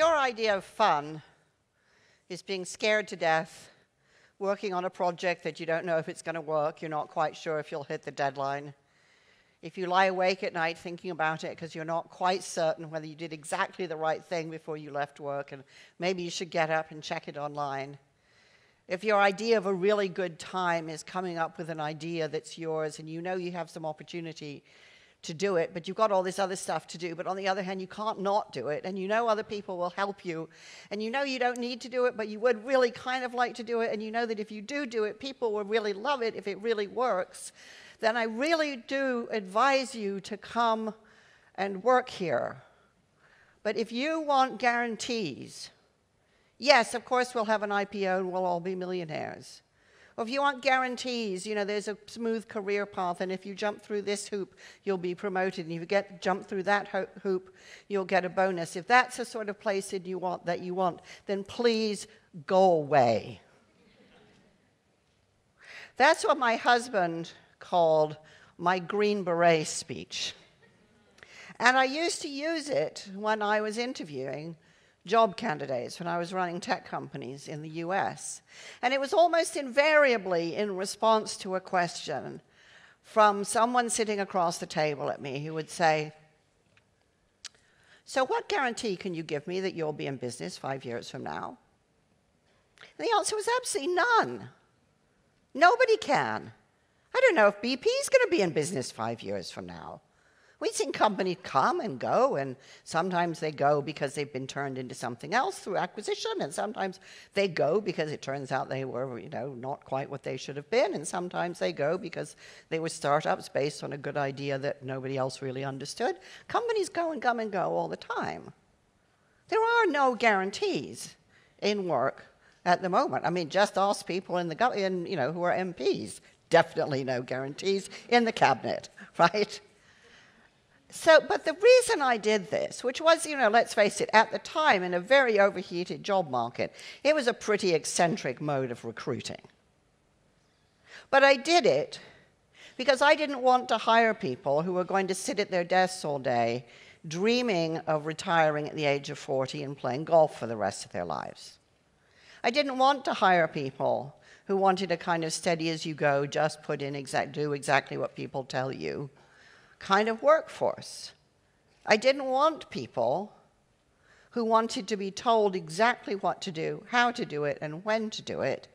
your idea of fun is being scared to death, working on a project that you don't know if it's going to work, you're not quite sure if you'll hit the deadline, if you lie awake at night thinking about it because you're not quite certain whether you did exactly the right thing before you left work and maybe you should get up and check it online, if your idea of a really good time is coming up with an idea that's yours and you know you have some opportunity to do it, but you've got all this other stuff to do. But on the other hand, you can't not do it, and you know other people will help you, and you know you don't need to do it, but you would really kind of like to do it, and you know that if you do do it, people will really love it if it really works. Then I really do advise you to come and work here. But if you want guarantees, yes, of course we'll have an IPO and we'll all be millionaires. Or if you want guarantees, you know, there's a smooth career path, and if you jump through this hoop, you'll be promoted. And if you get jump through that ho hoop, you'll get a bonus. If that's the sort of place that you want, that you want, then please go away. That's what my husband called my Green Beret speech. And I used to use it when I was interviewing job candidates when I was running tech companies in the US. And it was almost invariably in response to a question from someone sitting across the table at me who would say, So, what guarantee can you give me that you'll be in business five years from now? And the answer was absolutely none. Nobody can. I don't know if BP is going to be in business five years from now. We've seen companies come and go, and sometimes they go because they've been turned into something else through acquisition, and sometimes they go because it turns out they were, you know, not quite what they should have been, and sometimes they go because they were startups based on a good idea that nobody else really understood. Companies go and come and go all the time. There are no guarantees in work at the moment. I mean, just ask people in the in, you know who are MPs. Definitely no guarantees in the cabinet, right? So, but the reason I did this, which was, you know, let's face it, at the time in a very overheated job market, it was a pretty eccentric mode of recruiting. But I did it because I didn't want to hire people who were going to sit at their desks all day dreaming of retiring at the age of 40 and playing golf for the rest of their lives. I didn't want to hire people who wanted a kind of steady as you go, just put in exact, do exactly what people tell you kind of workforce. I didn't want people who wanted to be told exactly what to do, how to do it, and when to do it,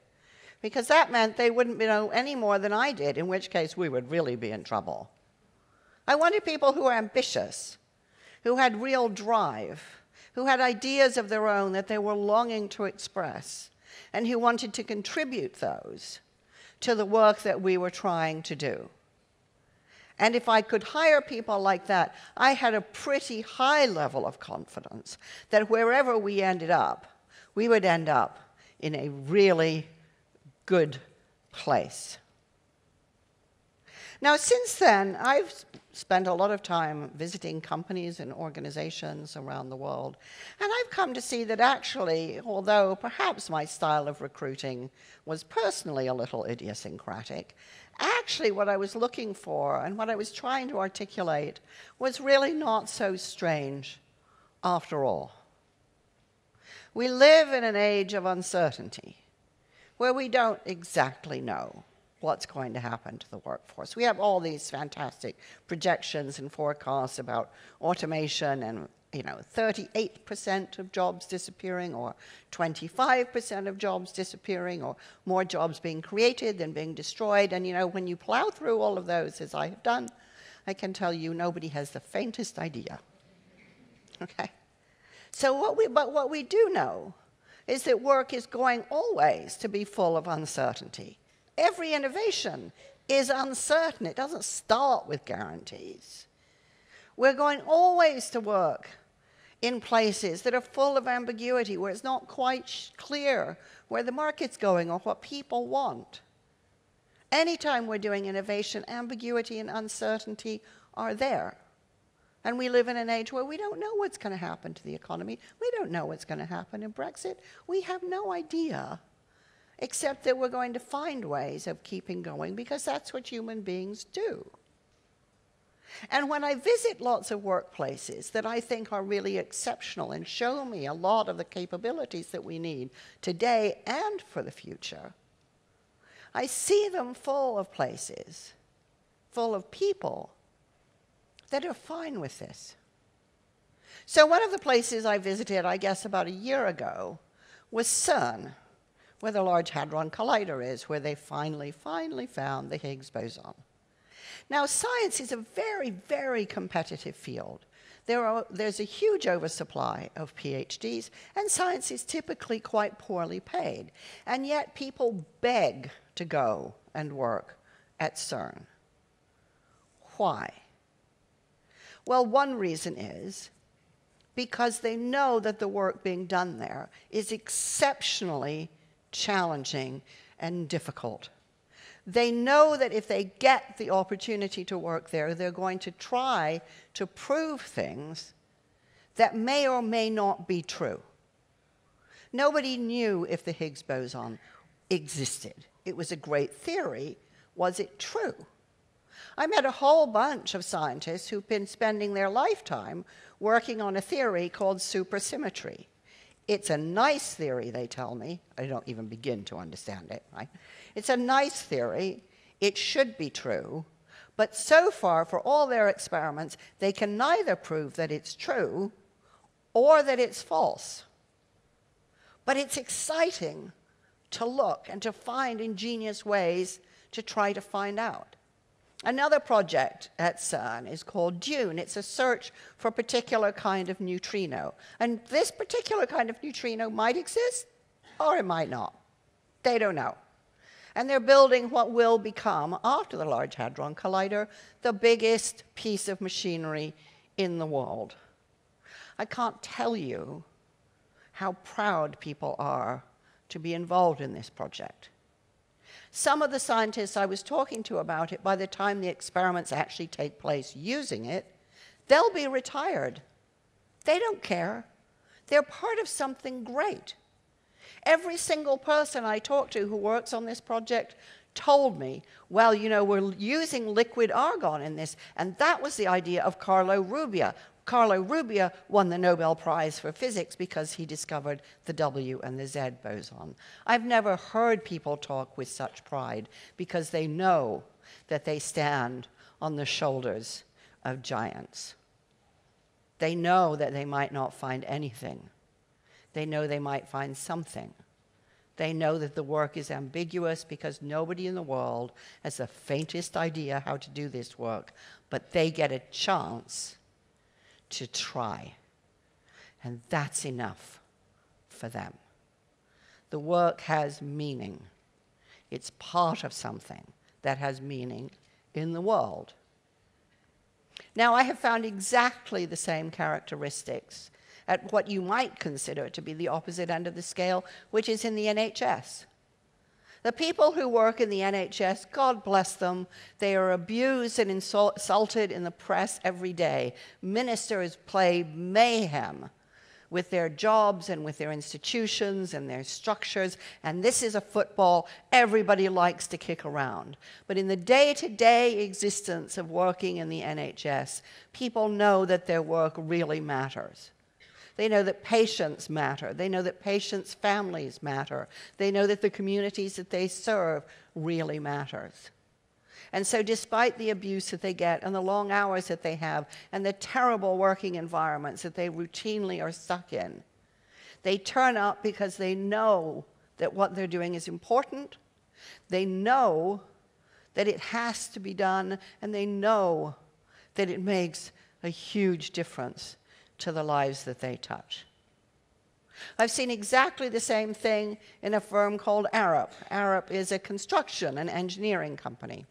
because that meant they wouldn't know any more than I did, in which case we would really be in trouble. I wanted people who were ambitious, who had real drive, who had ideas of their own that they were longing to express, and who wanted to contribute those to the work that we were trying to do. And if I could hire people like that, I had a pretty high level of confidence that wherever we ended up, we would end up in a really good place. Now, since then, I've spent a lot of time visiting companies and organizations around the world, and I've come to see that actually, although perhaps my style of recruiting was personally a little idiosyncratic, actually what I was looking for and what I was trying to articulate was really not so strange after all. We live in an age of uncertainty where we don't exactly know what's going to happen to the workforce. We have all these fantastic projections and forecasts about automation and you know, 38% of jobs disappearing or 25% of jobs disappearing or more jobs being created than being destroyed. And, you know, when you plow through all of those, as I have done, I can tell you nobody has the faintest idea. Okay? So what we, but what we do know is that work is going always to be full of uncertainty. Every innovation is uncertain. It doesn't start with guarantees. We're going always to work in places that are full of ambiguity, where it's not quite clear where the market's going or what people want. Anytime we're doing innovation, ambiguity and uncertainty are there. And we live in an age where we don't know what's going to happen to the economy. We don't know what's going to happen in Brexit. We have no idea, except that we're going to find ways of keeping going because that's what human beings do. And when I visit lots of workplaces that I think are really exceptional and show me a lot of the capabilities that we need today and for the future, I see them full of places, full of people that are fine with this. So, one of the places I visited, I guess about a year ago, was CERN, where the Large Hadron Collider is, where they finally, finally found the Higgs boson. Now, science is a very, very competitive field. There are, there's a huge oversupply of PhDs, and science is typically quite poorly paid. And yet, people beg to go and work at CERN. Why? Well, one reason is because they know that the work being done there is exceptionally challenging and difficult. They know that if they get the opportunity to work there, they're going to try to prove things that may or may not be true. Nobody knew if the Higgs boson existed. It was a great theory. Was it true? I met a whole bunch of scientists who've been spending their lifetime working on a theory called supersymmetry. It's a nice theory, they tell me. I don't even begin to understand it, right? It's a nice theory. It should be true. But so far, for all their experiments, they can neither prove that it's true or that it's false. But it's exciting to look and to find ingenious ways to try to find out. Another project at CERN is called DUNE. It's a search for a particular kind of neutrino. And this particular kind of neutrino might exist or it might not. They don't know. And they're building what will become, after the Large Hadron Collider, the biggest piece of machinery in the world. I can't tell you how proud people are to be involved in this project. Some of the scientists I was talking to about it, by the time the experiments actually take place using it, they'll be retired. They don't care. They're part of something great. Every single person I talked to who works on this project told me, well, you know, we're using liquid argon in this, and that was the idea of Carlo Rubbia. Carlo Rubbia won the Nobel Prize for Physics because he discovered the W and the Z boson. I've never heard people talk with such pride because they know that they stand on the shoulders of giants. They know that they might not find anything. They know they might find something. They know that the work is ambiguous because nobody in the world has the faintest idea how to do this work, but they get a chance to try. And that's enough for them. The work has meaning. It's part of something that has meaning in the world. Now, I have found exactly the same characteristics at what you might consider to be the opposite end of the scale, which is in the NHS. The people who work in the NHS, God bless them, they are abused and insulted in the press every day. Ministers play mayhem with their jobs and with their institutions and their structures. And this is a football everybody likes to kick around. But in the day to day existence of working in the NHS, people know that their work really matters. They know that patients matter. They know that patients' families matter. They know that the communities that they serve really matters. And so, despite the abuse that they get and the long hours that they have and the terrible working environments that they routinely are stuck in, they turn up because they know that what they're doing is important. They know that it has to be done, and they know that it makes a huge difference to the lives that they touch. I've seen exactly the same thing in a firm called Arup. Arup is a construction and engineering company.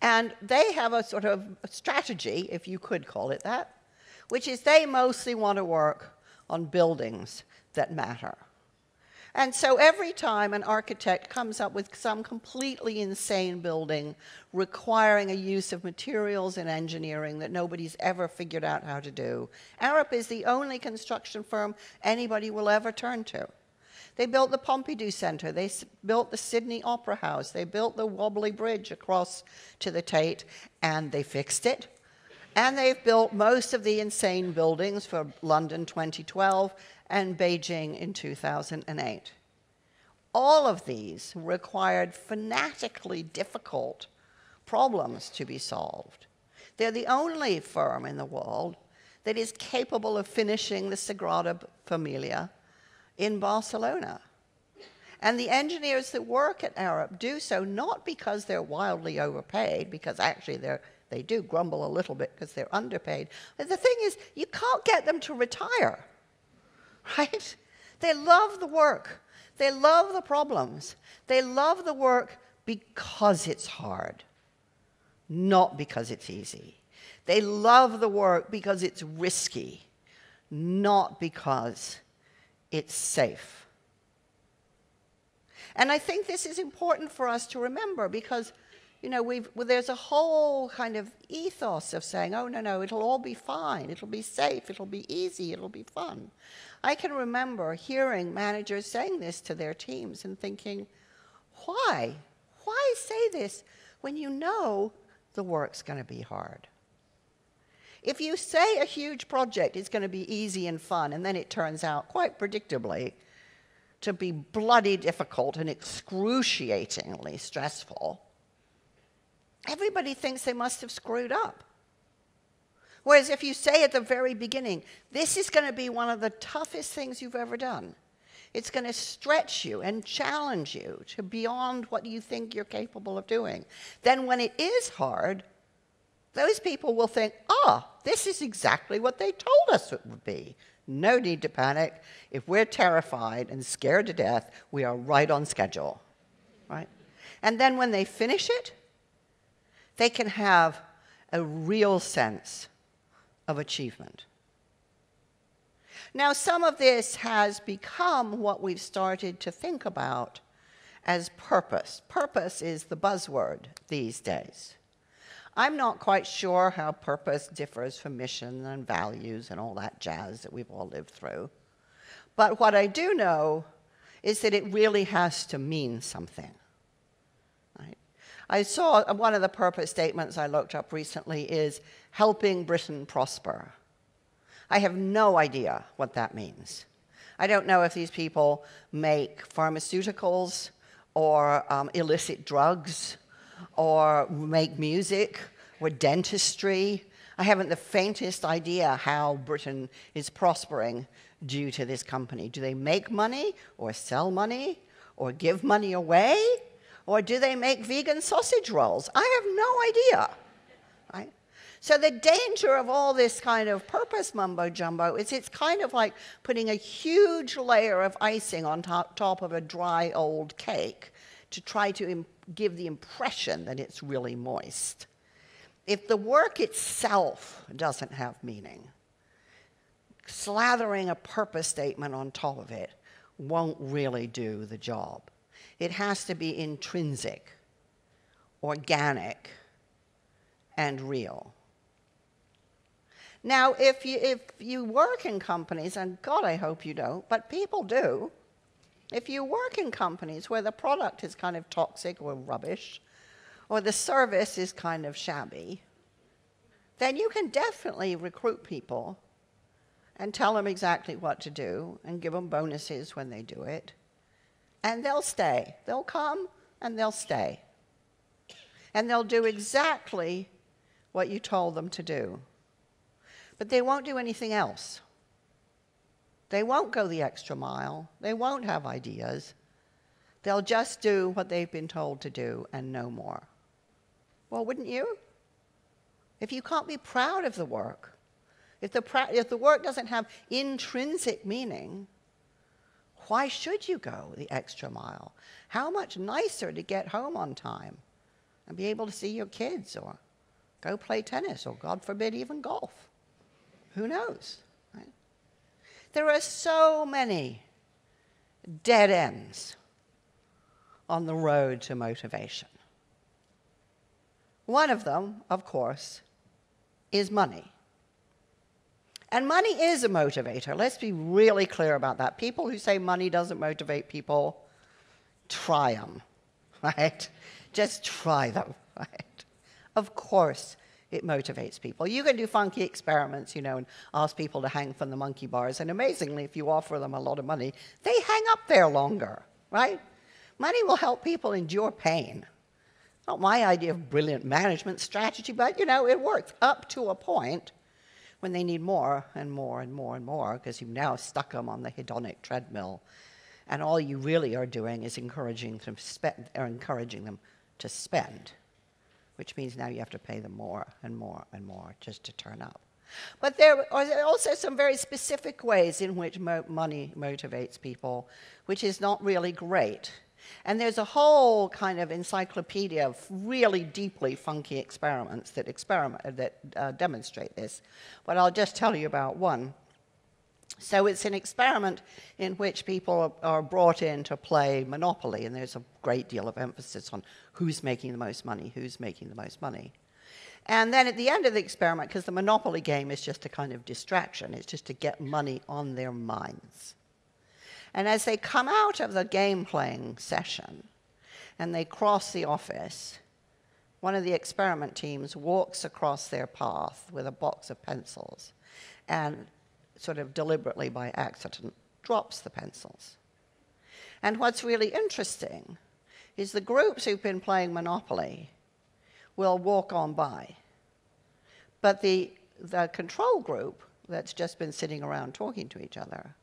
And they have a sort of strategy, if you could call it that, which is they mostly want to work on buildings that matter. And so every time an architect comes up with some completely insane building requiring a use of materials and engineering that nobody's ever figured out how to do, Arup is the only construction firm anybody will ever turn to. They built the Pompidou Center. They built the Sydney Opera House. They built the Wobbly Bridge across to the Tate, and they fixed it. And they've built most of the insane buildings for London 2012 and Beijing in 2008. All of these required fanatically difficult problems to be solved. They're the only firm in the world that is capable of finishing the Sagrada Familia in Barcelona. And the engineers that work at Arup do so not because they're wildly overpaid, because actually they're, they do grumble a little bit because they're underpaid. But the thing is, you can't get them to retire, right? They love the work. They love the problems. They love the work because it's hard, not because it's easy. They love the work because it's risky, not because it's safe. And I think this is important for us to remember because, you know, we've, well, there's a whole kind of ethos of saying, oh, no, no, it'll all be fine, it'll be safe, it'll be easy, it'll be fun. I can remember hearing managers saying this to their teams and thinking, why? Why say this when you know the work's going to be hard? If you say a huge project is going to be easy and fun, and then it turns out quite predictably to be bloody difficult and excruciatingly stressful, everybody thinks they must have screwed up. Whereas if you say at the very beginning, this is going to be one of the toughest things you've ever done, it's going to stretch you and challenge you to beyond what you think you're capable of doing. Then when it is hard, those people will think, ah, this is exactly what they told us it would be. No need to panic. If we're terrified and scared to death, we are right on schedule, right? And then when they finish it, they can have a real sense of achievement. Now, some of this has become what we've started to think about as purpose. Purpose is the buzzword these days. I'm not quite sure how purpose differs from mission and values and all that jazz that we've all lived through. But what I do know is that it really has to mean something. I saw one of the purpose statements I looked up recently is helping Britain prosper. I have no idea what that means. I don't know if these people make pharmaceuticals or um, illicit drugs or make music or dentistry. I haven't the faintest idea how Britain is prospering due to this company. Do they make money or sell money or give money away? Or do they make vegan sausage rolls? I have no idea. Right? So the danger of all this kind of purpose mumbo jumbo is it's kind of like putting a huge layer of icing on top, top of a dry old cake to try to give the impression that it's really moist. If the work itself doesn't have meaning, slathering a purpose statement on top of it won't really do the job. It has to be intrinsic, organic, and real. Now, if you, if you work in companies, and God, I hope you don't, but people do, if you work in companies where the product is kind of toxic or rubbish, or the service is kind of shabby, then you can definitely recruit people and tell them exactly what to do and give them bonuses when they do it. And they'll stay. They'll come and they'll stay. And they'll do exactly what you told them to do. But they won't do anything else. They won't go the extra mile. They won't have ideas. They'll just do what they've been told to do and no more. Well, wouldn't you? If you can't be proud of the work, if the, if the work doesn't have intrinsic meaning, why should you go the extra mile? How much nicer to get home on time and be able to see your kids or go play tennis or, God forbid, even golf. Who knows? Right? There are so many dead ends on the road to motivation. One of them, of course, is money. And money is a motivator. Let's be really clear about that. People who say money doesn't motivate people, try them, right? Just try them, right? Of course, it motivates people. You can do funky experiments, you know, and ask people to hang from the monkey bars, and amazingly, if you offer them a lot of money, they hang up there longer, right? Money will help people endure pain. Not my idea of brilliant management strategy, but, you know, it works up to a point when they need more and more and more and more because you've now stuck them on the hedonic treadmill. And all you really are doing is encouraging them, spend, or encouraging them to spend, which means now you have to pay them more and more and more just to turn up. But there are also some very specific ways in which mo money motivates people, which is not really great. And there's a whole kind of encyclopedia of really deeply funky experiments that, experiment, that uh, demonstrate this. But I'll just tell you about one. So it's an experiment in which people are brought in to play Monopoly, and there's a great deal of emphasis on who's making the most money, who's making the most money. And then at the end of the experiment, because the Monopoly game is just a kind of distraction, it's just to get money on their minds. And as they come out of the game playing session and they cross the office, one of the experiment teams walks across their path with a box of pencils and sort of deliberately by accident drops the pencils. And what's really interesting is the groups who've been playing Monopoly will walk on by. But the, the control group that's just been sitting around talking to each other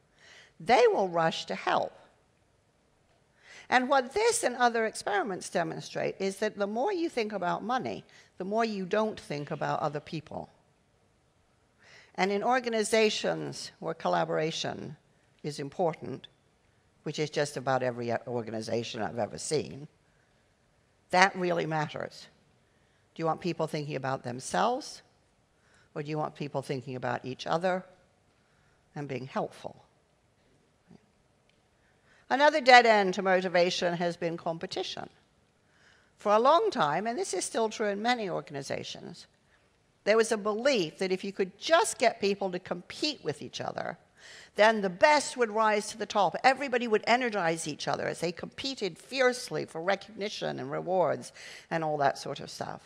they will rush to help. And what this and other experiments demonstrate is that the more you think about money, the more you don't think about other people. And in organizations where collaboration is important, which is just about every organization I've ever seen, that really matters. Do you want people thinking about themselves? Or do you want people thinking about each other and being helpful? Another dead end to motivation has been competition. For a long time, and this is still true in many organizations, there was a belief that if you could just get people to compete with each other, then the best would rise to the top. Everybody would energize each other as they competed fiercely for recognition and rewards and all that sort of stuff.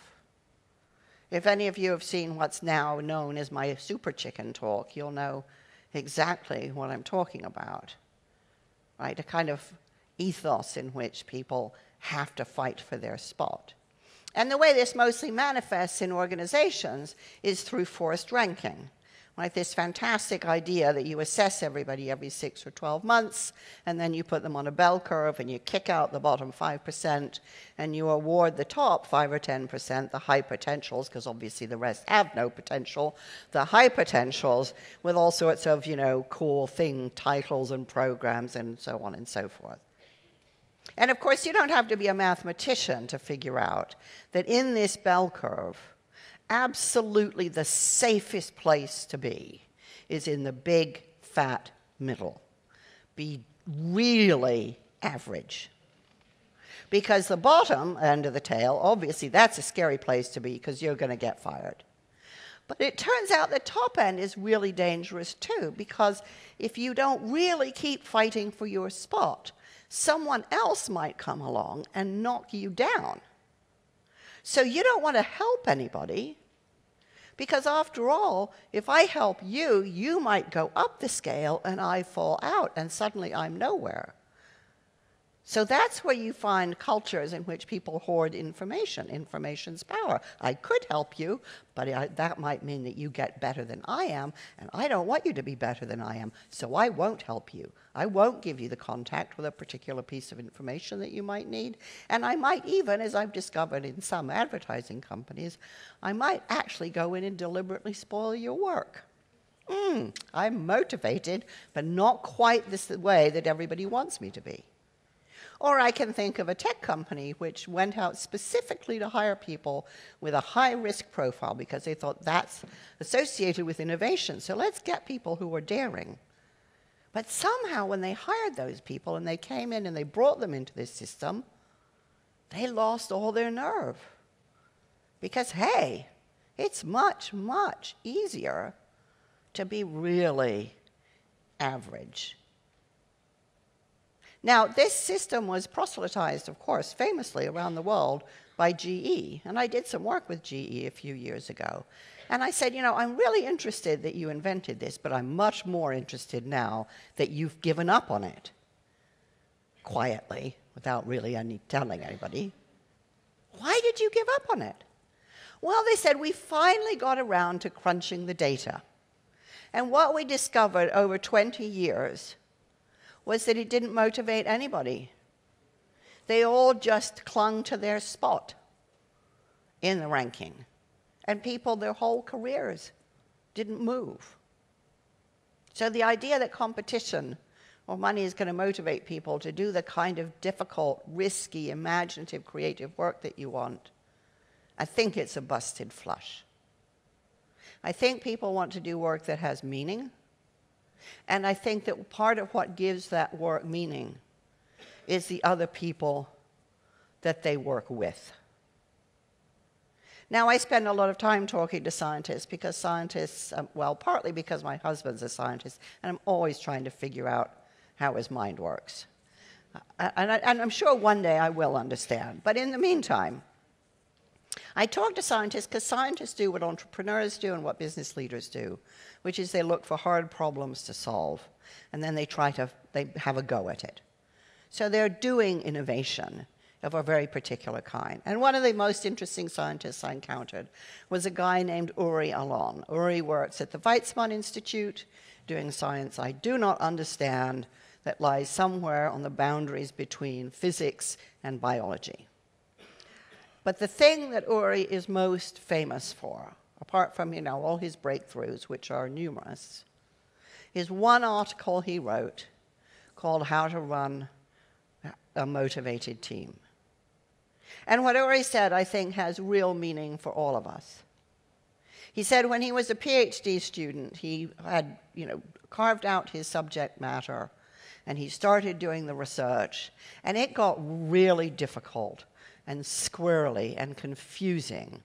If any of you have seen what's now known as my super chicken talk, you'll know exactly what I'm talking about right? A kind of ethos in which people have to fight for their spot. And the way this mostly manifests in organizations is through forced ranking like this fantastic idea that you assess everybody every six or 12 months, and then you put them on a bell curve and you kick out the bottom 5%, and you award the top 5 or 10%, the high potentials, because obviously the rest have no potential, the high potentials with all sorts of, you know, cool thing titles and programs and so on and so forth. And of course, you don't have to be a mathematician to figure out that in this bell curve, absolutely the safest place to be is in the big, fat middle. Be really average. Because the bottom end of the tail, obviously, that's a scary place to be because you're going to get fired. But it turns out the top end is really dangerous too, because if you don't really keep fighting for your spot, someone else might come along and knock you down. So you don't want to help anybody. Because after all, if I help you, you might go up the scale and I fall out, and suddenly I'm nowhere. So that's where you find cultures in which people hoard information. Information's power. I could help you, but I, that might mean that you get better than I am, and I don't want you to be better than I am, so I won't help you. I won't give you the contact with a particular piece of information that you might need, and I might even, as I've discovered in some advertising companies, I might actually go in and deliberately spoil your work. Mm, I'm motivated, but not quite this way that everybody wants me to be. Or I can think of a tech company which went out specifically to hire people with a high risk profile because they thought that's associated with innovation. So let's get people who are daring. But somehow, when they hired those people and they came in and they brought them into this system, they lost all their nerve. Because, hey, it's much, much easier to be really average. Now, this system was proselytized, of course, famously around the world by GE. And I did some work with GE a few years ago. And I said, you know, I'm really interested that you invented this, but I'm much more interested now that you've given up on it quietly, without really any telling anybody. Why did you give up on it? Well, they said, we finally got around to crunching the data. And what we discovered over 20 years was that it didn't motivate anybody. They all just clung to their spot in the ranking. And people, their whole careers, didn't move. So the idea that competition or money is going to motivate people to do the kind of difficult, risky, imaginative, creative work that you want, I think it's a busted flush. I think people want to do work that has meaning. And I think that part of what gives that work meaning is the other people that they work with. Now, I spend a lot of time talking to scientists because scientists, um, well, partly because my husband's a scientist, and I'm always trying to figure out how his mind works. Uh, and, I, and I'm sure one day I will understand. But in the meantime, I talk to scientists because scientists do what entrepreneurs do and what business leaders do, which is they look for hard problems to solve, and then they try to they have a go at it. So they're doing innovation of a very particular kind. And one of the most interesting scientists I encountered was a guy named Uri Alon. Uri works at the Weizmann Institute doing science I do not understand that lies somewhere on the boundaries between physics and biology. But the thing that Uri is most famous for, apart from you know all his breakthroughs, which are numerous, is one article he wrote called "How to Run a Motivated Team." And what Uri said, I think, has real meaning for all of us. He said when he was a PhD student, he had you know carved out his subject matter and he started doing the research, and it got really difficult and squirrely and confusing.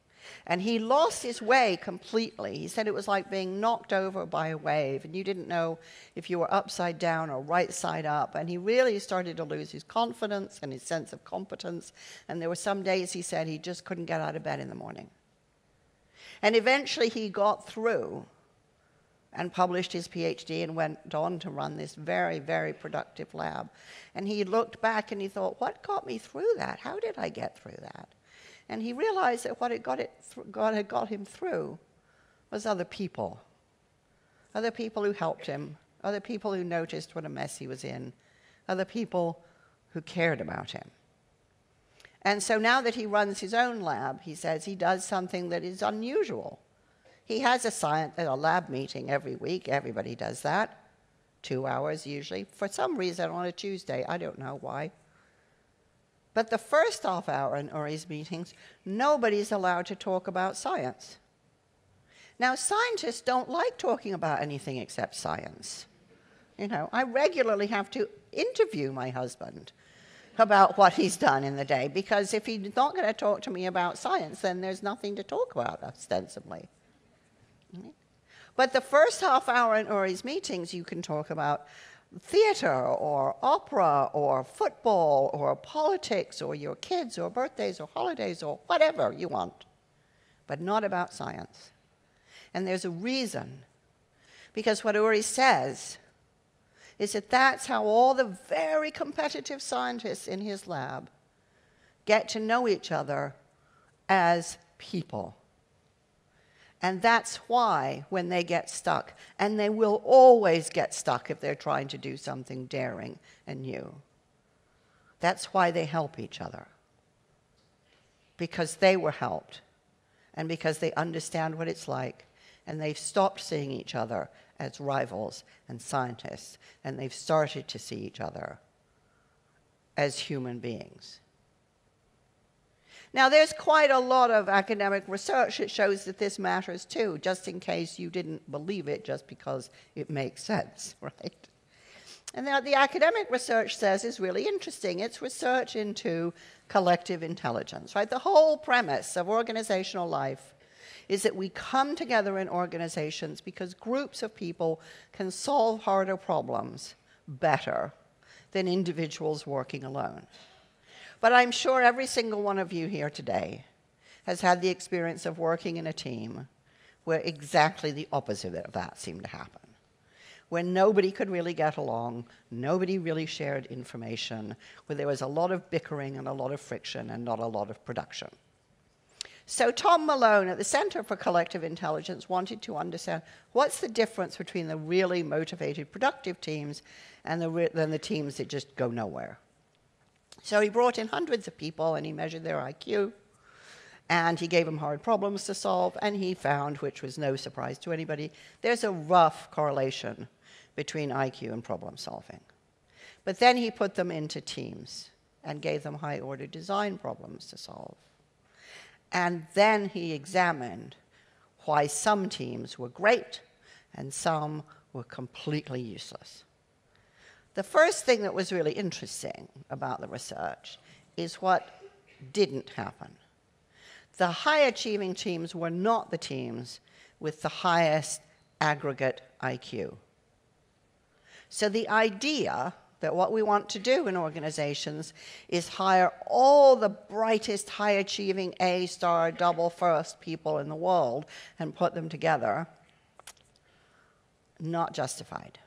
And he lost his way completely. He said it was like being knocked over by a wave, and you didn't know if you were upside down or right side up. And he really started to lose his confidence and his sense of competence. And there were some days he said he just couldn't get out of bed in the morning. And eventually he got through and published his PhD and went on to run this very, very productive lab. And he looked back and he thought, what got me through that? How did I get through that? And he realized that what had got, it had got him through was other people. Other people who helped him, other people who noticed what a mess he was in, other people who cared about him. And so now that he runs his own lab, he says he does something that is unusual. He has a, science, a lab meeting every week. Everybody does that. Two hours usually. For some reason on a Tuesday. I don't know why. But the first half hour in Uri's meetings, nobody's allowed to talk about science. Now, scientists don't like talking about anything except science. You know, I regularly have to interview my husband about what he's done in the day because if he's not going to talk to me about science, then there's nothing to talk about ostensibly. But the first half hour in Uri's meetings, you can talk about theater or opera or football or politics or your kids or birthdays or holidays or whatever you want, but not about science. And there's a reason. Because what Uri says is that that's how all the very competitive scientists in his lab get to know each other as people. And that's why, when they get stuck, and they will always get stuck if they're trying to do something daring and new, that's why they help each other. Because they were helped, and because they understand what it's like, and they've stopped seeing each other as rivals and scientists, and they've started to see each other as human beings. Now, there's quite a lot of academic research that shows that this matters too, just in case you didn't believe it just because it makes sense, right? And now the academic research says is really interesting. It's research into collective intelligence, right? The whole premise of organizational life is that we come together in organizations because groups of people can solve harder problems better than individuals working alone. But I'm sure every single one of you here today has had the experience of working in a team where exactly the opposite of that seemed to happen. When nobody could really get along, nobody really shared information, where there was a lot of bickering and a lot of friction and not a lot of production. So Tom Malone at the Center for Collective Intelligence wanted to understand what's the difference between the really motivated, productive teams and the, than the teams that just go nowhere. So he brought in hundreds of people and he measured their IQ and he gave them hard problems to solve and he found, which was no surprise to anybody, there's a rough correlation between IQ and problem solving. But then he put them into teams and gave them high order design problems to solve. And then he examined why some teams were great and some were completely useless. The first thing that was really interesting about the research is what didn't happen. The high achieving teams were not the teams with the highest aggregate IQ. So the idea that what we want to do in organizations is hire all the brightest, high achieving A star, double first people in the world and put them together, not justified.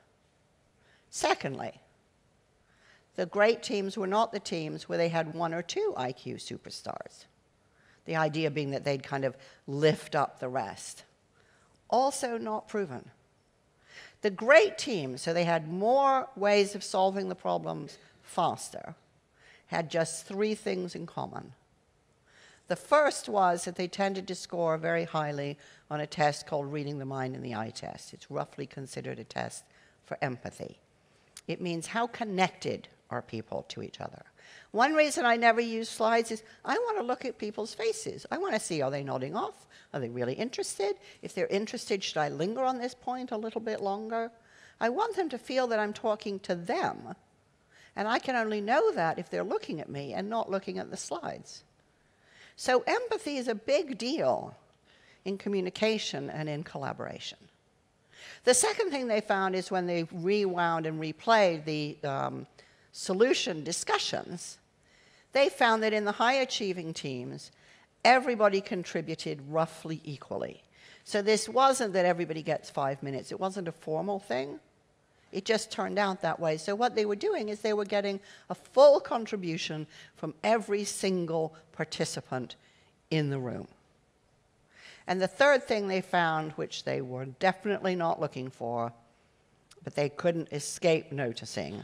Secondly, the great teams were not the teams where they had one or two IQ superstars. The idea being that they'd kind of lift up the rest. Also not proven. The great teams, so they had more ways of solving the problems faster, had just three things in common. The first was that they tended to score very highly on a test called reading the mind in the eye test. It's roughly considered a test for empathy. It means how connected are people to each other. One reason I never use slides is I want to look at people's faces. I want to see are they nodding off? Are they really interested? If they're interested, should I linger on this point a little bit longer? I want them to feel that I'm talking to them. And I can only know that if they're looking at me and not looking at the slides. So empathy is a big deal in communication and in collaboration. The second thing they found is when they rewound and replayed the um, solution discussions, they found that in the high achieving teams, everybody contributed roughly equally. So this wasn't that everybody gets five minutes, it wasn't a formal thing. It just turned out that way. So what they were doing is they were getting a full contribution from every single participant in the room. And the third thing they found, which they were definitely not looking for, but they couldn't escape noticing,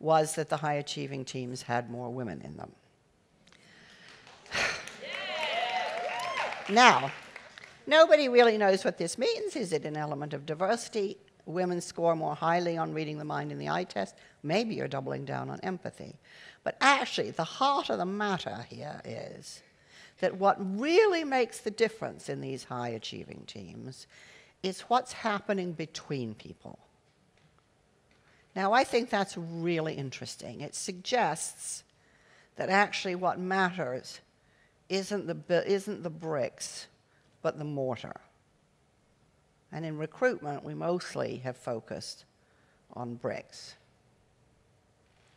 was that the high achieving teams had more women in them. now, nobody really knows what this means. Is it an element of diversity? Women score more highly on reading the mind in the eye test. Maybe you're doubling down on empathy. But actually, the heart of the matter here is that what really makes the difference in these high achieving teams is what's happening between people. Now, I think that's really interesting. It suggests that actually what matters isn't the, isn't the bricks, but the mortar. And in recruitment, we mostly have focused on bricks.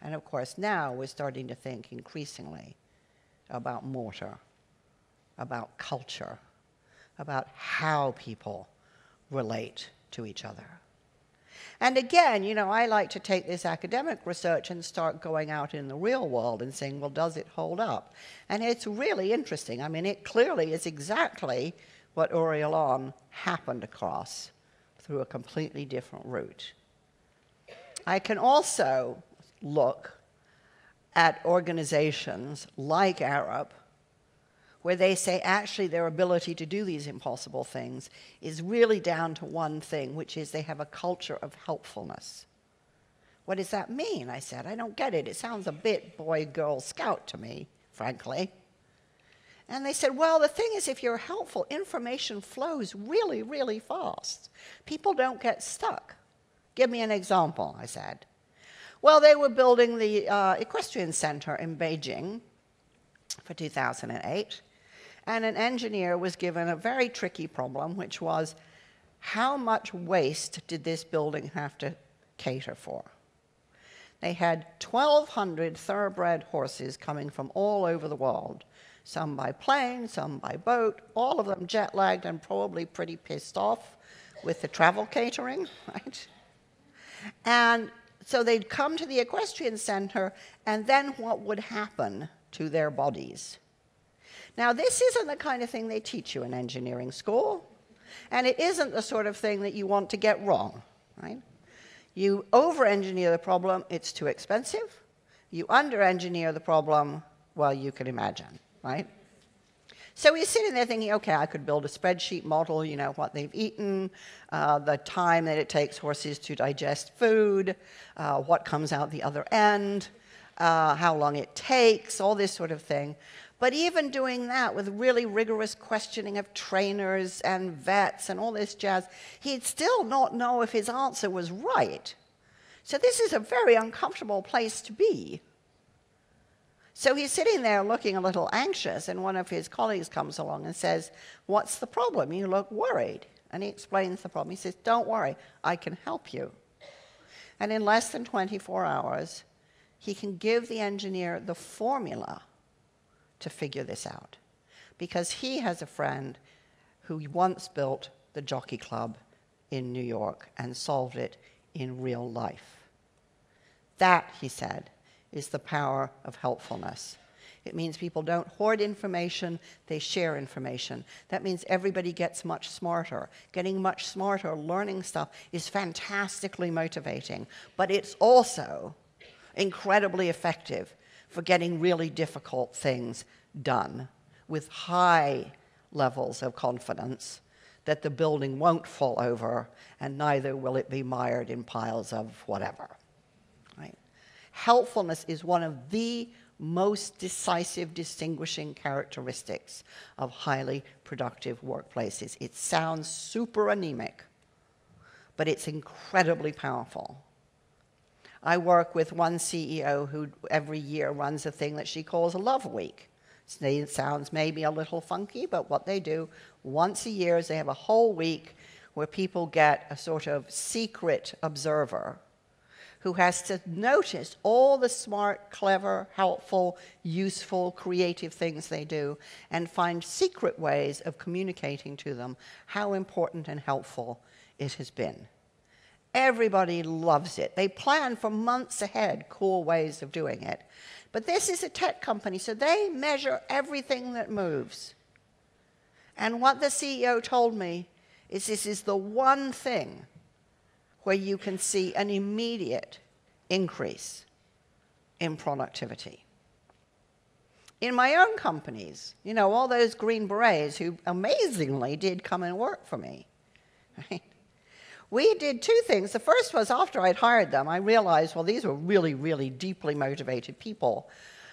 And of course, now we're starting to think increasingly about mortar, about culture, about how people relate to each other. And again, you know, I like to take this academic research and start going out in the real world and saying, well, does it hold up? And it's really interesting. I mean, it clearly is exactly what Uri Alon happened across through a completely different route. I can also look at organizations like Arup where they say actually their ability to do these impossible things is really down to one thing, which is they have a culture of helpfulness. What does that mean? I said, I don't get it. It sounds a bit boy girl scout to me, frankly. And they said, well, the thing is, if you're helpful, information flows really, really fast. People don't get stuck. Give me an example, I said. Well, they were building the uh, Equestrian Center in Beijing for 2008. And an engineer was given a very tricky problem, which was how much waste did this building have to cater for? They had 1,200 thoroughbred horses coming from all over the world, some by plane, some by boat, all of them jet lagged and probably pretty pissed off with the travel catering, right? And so they'd come to the equestrian center, and then what would happen to their bodies? Now, this isn't the kind of thing they teach you in engineering school, and it isn't the sort of thing that you want to get wrong, right? You over engineer the problem, it's too expensive. You under engineer the problem, well, you can imagine, right? So he's sitting there thinking, okay, I could build a spreadsheet model, you know, what they've eaten, uh, the time that it takes horses to digest food, uh, what comes out the other end, uh, how long it takes, all this sort of thing. But even doing that with really rigorous questioning of trainers and vets and all this jazz, he'd still not know if his answer was right. So this is a very uncomfortable place to be. So he's sitting there looking a little anxious, and one of his colleagues comes along and says, What's the problem? You look worried. And he explains the problem. He says, Don't worry, I can help you. And in less than 24 hours, he can give the engineer the formula to figure this out because he has a friend who once built the Jockey Club in New York and solved it in real life. That, he said, is the power of helpfulness. It means people don't hoard information, they share information. That means everybody gets much smarter. Getting much smarter, learning stuff is fantastically motivating, but it's also incredibly effective for getting really difficult things done with high levels of confidence that the building won't fall over and neither will it be mired in piles of whatever. Right? Helpfulness is one of the most decisive distinguishing characteristics of highly productive workplaces. It sounds super anemic, but it's incredibly powerful. I work with one CEO who every year runs a thing that she calls a love week. It sounds maybe a little funky, but what they do once a year is they have a whole week where people get a sort of secret observer who has to notice all the smart, clever, helpful, useful, creative things they do and find secret ways of communicating to them how important and helpful it has been. Everybody loves it. They plan for months ahead cool ways of doing it. But this is a tech company, so they measure everything that moves. And what the CEO told me is this is the one thing where you can see an immediate increase in productivity. In my own companies, you know, all those Green Berets who amazingly did come and work for me, right? We did two things. The first was after I'd hired them, I realized, well, these were really, really deeply motivated people.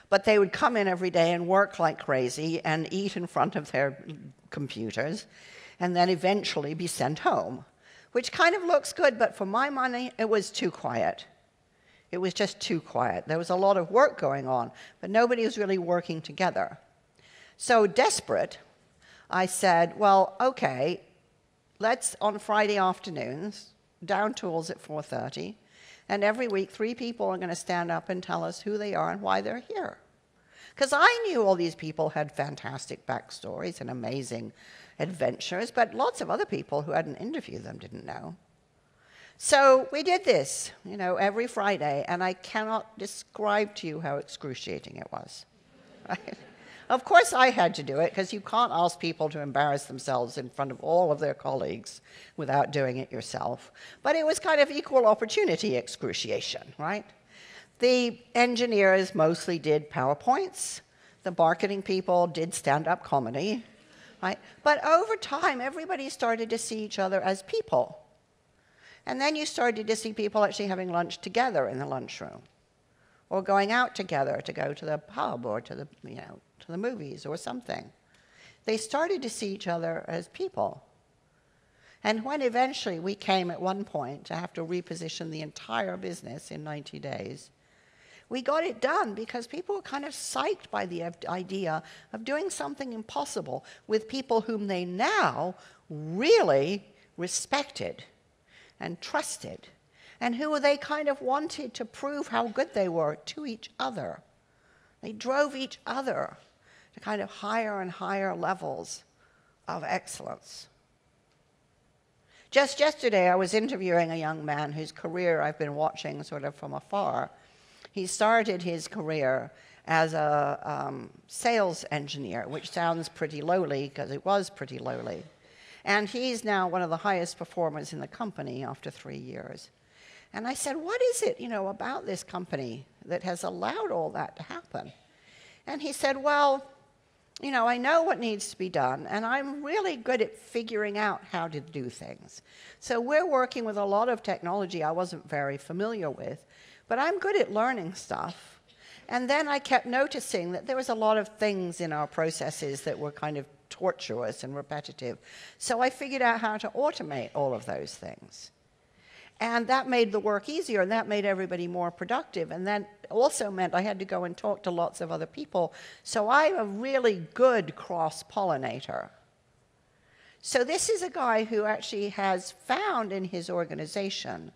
But they would come in every day and work like crazy and eat in front of their computers and then eventually be sent home, which kind of looks good, but for my money, it was too quiet. It was just too quiet. There was a lot of work going on, but nobody was really working together. So, desperate, I said, well, okay, let's on Friday afternoons, down tools at 4:30, and every week three people are going to stand up and tell us who they are and why they're here. Because I knew all these people had fantastic backstories and amazing adventures, but lots of other people who hadn't interviewed them didn't know. So we did this, you know, every Friday, and I cannot describe to you how excruciating it was. Right? Of course, I had to do it because you can't ask people to embarrass themselves in front of all of their colleagues without doing it yourself. But it was kind of equal opportunity excruciation, right? The engineers mostly did PowerPoints, the marketing people did stand up comedy, right? But over time, everybody started to see each other as people. And then you started to see people actually having lunch together in the lunchroom or going out together to go to the pub or to the, you know, to the movies or something. They started to see each other as people. And when eventually we came at one point to have to reposition the entire business in 90 days, We got it done because people were kind of psyched by the idea of doing something impossible with people whom they now really respected and trusted, and who they kind of wanted to prove how good they were to each other. They drove each other kind of higher and higher levels of excellence. Just yesterday, I was interviewing a young man whose career I've been watching sort of from afar. He started his career as a um, sales engineer, which sounds pretty lowly because it was pretty lowly. And he's now one of the highest performers in the company after three years. And I said, What is it, you know, about this company that has allowed all that to happen? And he said, Well, you know, I know what needs to be done, and I'm really good at figuring out how to do things. So we're working with a lot of technology I wasn't very familiar with, but I'm good at learning stuff. And then I kept noticing that there was a lot of things in our processes that were kind of tortuous and repetitive. So I figured out how to automate all of those things. And that made the work easier, and that made everybody more productive. And that also meant I had to go and talk to lots of other people. So I'm a really good cross pollinator. So this is a guy who actually has found in his organization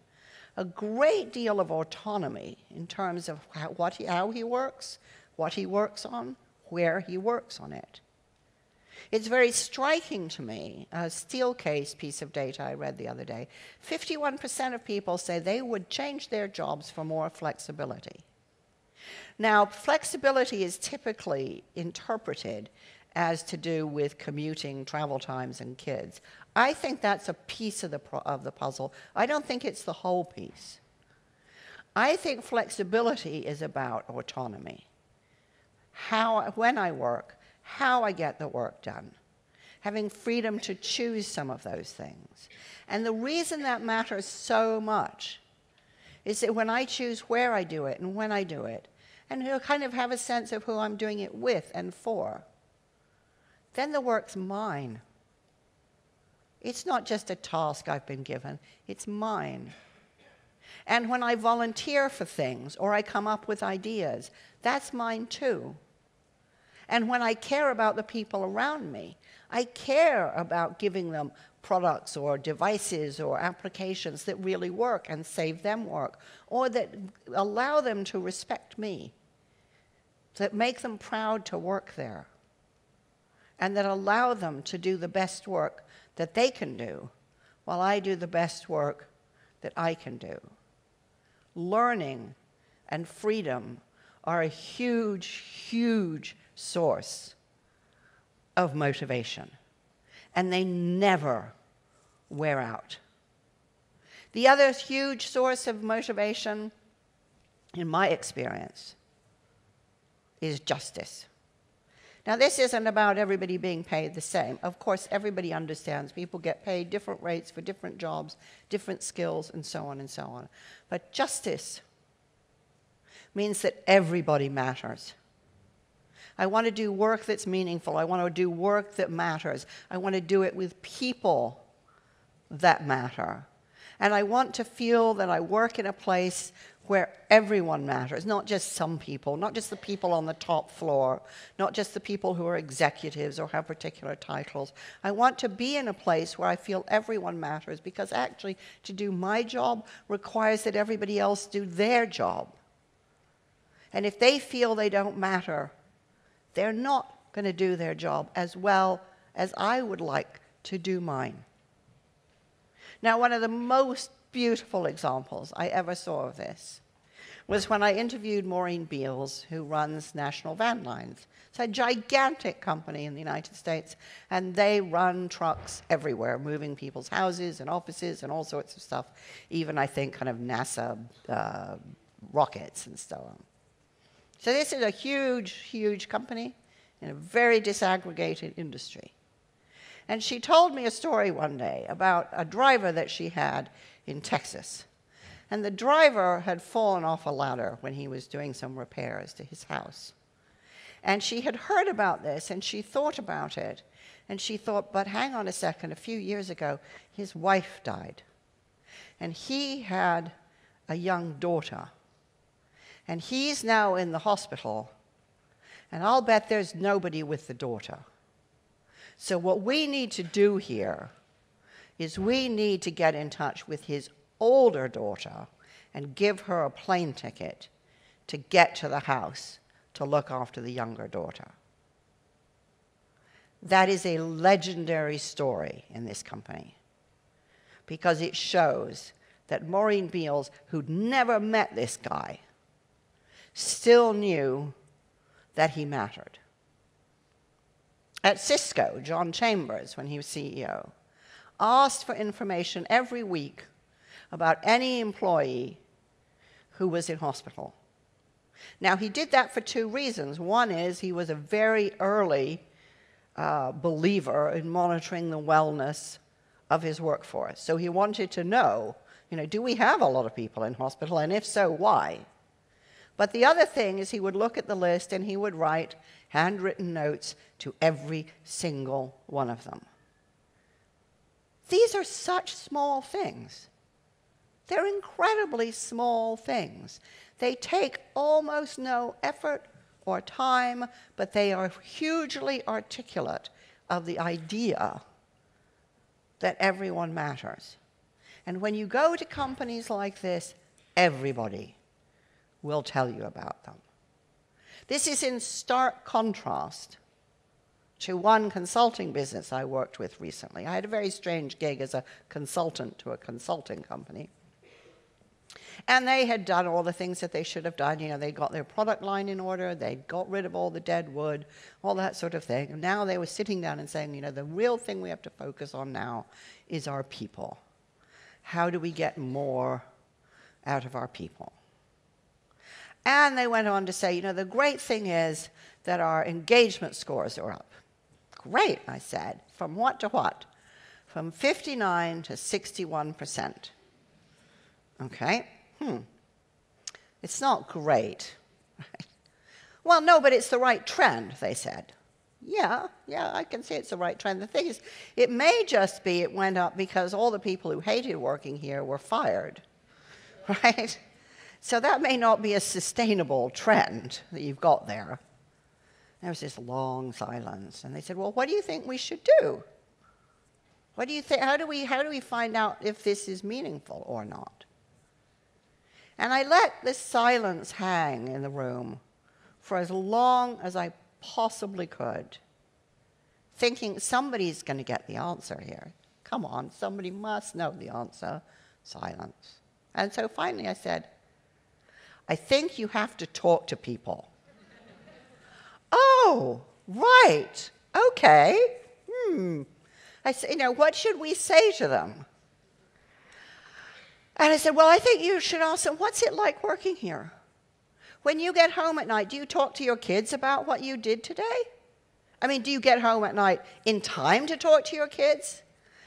a great deal of autonomy in terms of how, what he, how he works, what he works on, where he works on it. It's very striking to me, a Steelcase piece of data I read the other day. 51% of people say they would change their jobs for more flexibility. Now, flexibility is typically interpreted as to do with commuting, travel times, and kids. I think that's a piece of the, of the puzzle. I don't think it's the whole piece. I think flexibility is about autonomy. How, when I work, how I get the work done, having freedom to choose some of those things. And the reason that matters so much is that when I choose where I do it and when I do it, and who kind of have a sense of who I'm doing it with and for, then the work's mine. It's not just a task I've been given, it's mine. And when I volunteer for things or I come up with ideas, that's mine too. And when I care about the people around me, I care about giving them products or devices or applications that really work and save them work, or that allow them to respect me, that make them proud to work there, and that allow them to do the best work that they can do while I do the best work that I can do. Learning and freedom are a huge, huge source of motivation, and they never wear out. The other huge source of motivation, in my experience, is justice. Now, this isn't about everybody being paid the same. Of course, everybody understands people get paid different rates for different jobs, different skills, and so on and so on. But justice means that everybody matters. I want to do work that's meaningful. I want to do work that matters. I want to do it with people that matter. And I want to feel that I work in a place where everyone matters, not just some people, not just the people on the top floor, not just the people who are executives or have particular titles. I want to be in a place where I feel everyone matters because actually to do my job requires that everybody else do their job. And if they feel they don't matter, they're not going to do their job as well as I would like to do mine. Now, one of the most beautiful examples I ever saw of this was when I interviewed Maureen Beals, who runs National Van Lines. It's a gigantic company in the United States, and they run trucks everywhere, moving people's houses and offices and all sorts of stuff, even, I think, kind of NASA uh, rockets and so on. So this is a huge, huge company in a very disaggregated industry. And she told me a story one day about a driver that she had in Texas. And the driver had fallen off a ladder when he was doing some repairs to his house. And she had heard about this and she thought about it. And she thought, but hang on a second, a few years ago, his wife died. And he had a young daughter. And he's now in the hospital, and I'll bet there's nobody with the daughter. So, what we need to do here is we need to get in touch with his older daughter and give her a plane ticket to get to the house to look after the younger daughter. That is a legendary story in this company because it shows that Maureen Beals, who'd never met this guy, still knew that he mattered. At Cisco, John Chambers, when he was CEO, asked for information every week about any employee who was in hospital. Now, he did that for two reasons. One is he was a very early uh, believer in monitoring the wellness of his workforce. So he wanted to know, you know, do we have a lot of people in hospital? And if so, why? But the other thing is he would look at the list and he would write handwritten notes to every single one of them. These are such small things. They're incredibly small things. They take almost no effort or time, but they are hugely articulate of the idea that everyone matters. And when you go to companies like this, everybody will tell you about them. This is in stark contrast to one consulting business I worked with recently. I had a very strange gig as a consultant to a consulting company. And they had done all the things that they should have done. You know, they got their product line in order, they got rid of all the dead wood, all that sort of thing. And now they were sitting down and saying, you know, the real thing we have to focus on now is our people. How do we get more out of our people? And they went on to say, you know, the great thing is that our engagement scores are up. Great, I said. From what to what? From 59 to 61%. Okay? Hmm. It's not great. well, no, but it's the right trend, they said. Yeah, yeah, I can see it's the right trend. The thing is, it may just be it went up because all the people who hated working here were fired, right? So that may not be a sustainable trend that you've got there. There was this long silence, and they said, Well, what do you think we should do? What do you think? How do we, how do we find out if this is meaningful or not? And I let this silence hang in the room for as long as I possibly could, thinking somebody's going to get the answer here. Come on, somebody must know the answer. Silence. And so finally I said, I think you have to talk to people. oh, right. Okay. Hmm. I said, you know, what should we say to them? And I said, well, I think you should them, what's it like working here? When you get home at night, do you talk to your kids about what you did today? I mean, do you get home at night in time to talk to your kids?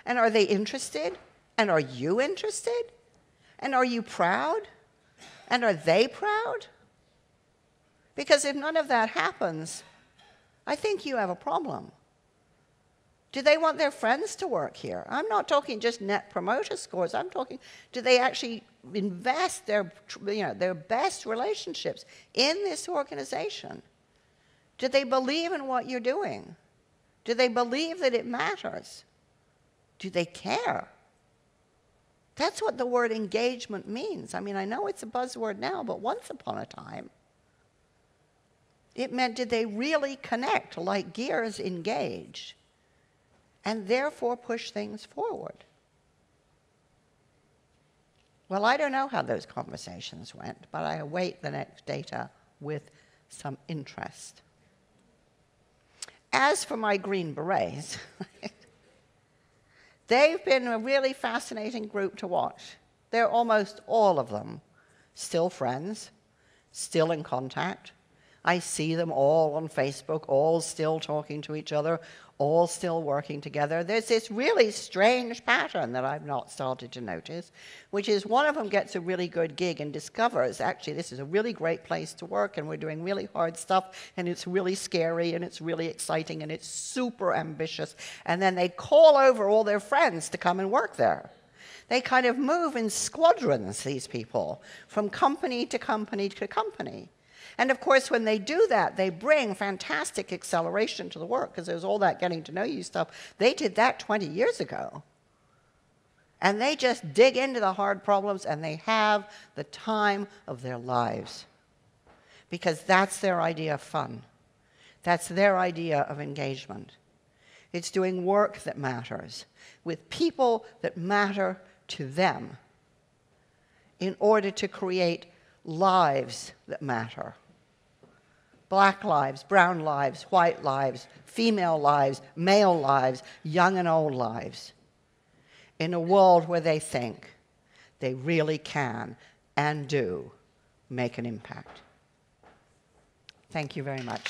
And are they interested? And are you interested? And are you proud? And are they proud? Because if none of that happens, I think you have a problem. Do they want their friends to work here? I'm not talking just net promoter scores. I'm talking, do they actually invest their, you know, their best relationships in this organization? Do they believe in what you're doing? Do they believe that it matters? Do they care? That's what the word engagement means. I mean, I know it's a buzzword now, but once upon a time, it meant did they really connect like gears engage and therefore push things forward? Well, I don't know how those conversations went, but I await the next data with some interest. As for my Green Berets, they've been a really fascinating group to watch. They're almost all of them still friends, still in contact. I see them all on Facebook, all still talking to each other, all still working together. There's this really strange pattern that I've not started to notice, which is one of them gets a really good gig and discovers actually this is a really great place to work and we're doing really hard stuff and it's really scary and it's really exciting and it's super ambitious. And then they call over all their friends to come and work there. They kind of move in squadrons, these people, from company to company to company. And of course, when they do that, they bring fantastic acceleration to the work because there's all that getting to know you stuff. They did that 20 years ago. And they just dig into the hard problems and they have the time of their lives because that's their idea of fun. That's their idea of engagement. It's doing work that matters with people that matter to them in order to create lives that matter. Black lives, brown lives, white lives, female lives, male lives, young and old lives. In a world where they think they really can and do make an impact. Thank you very much.